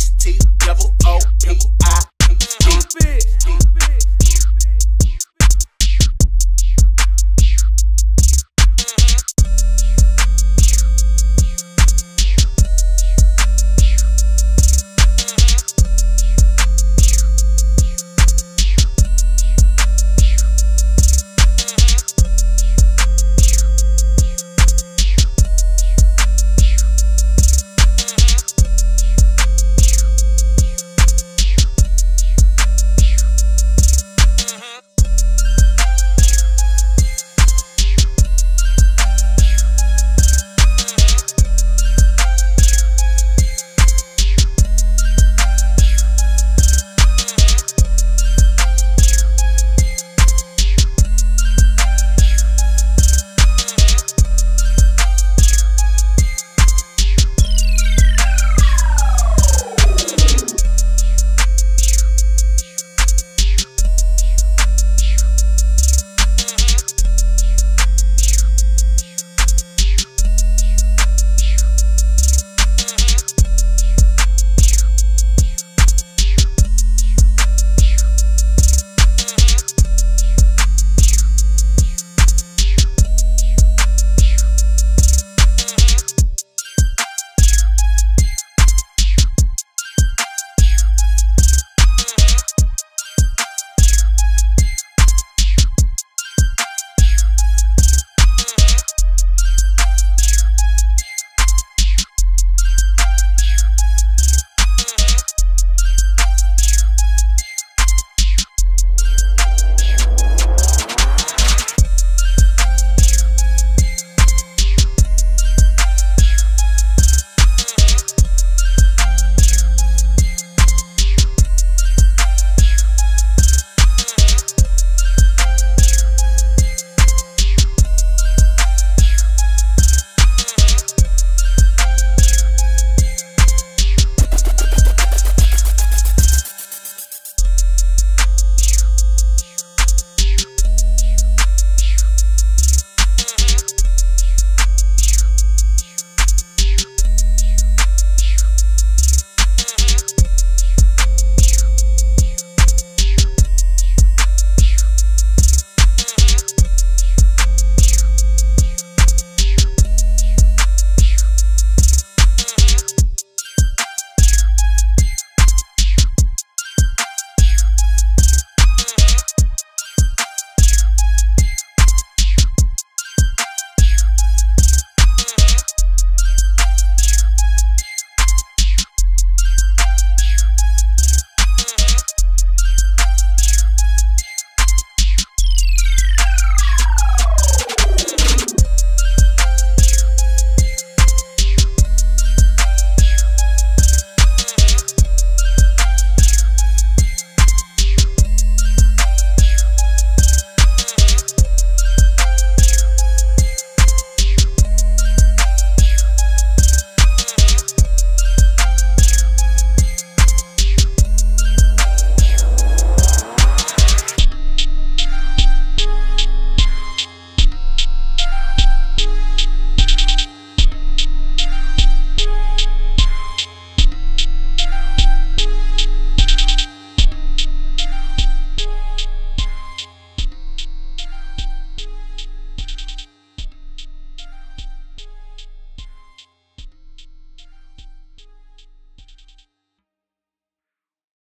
S T double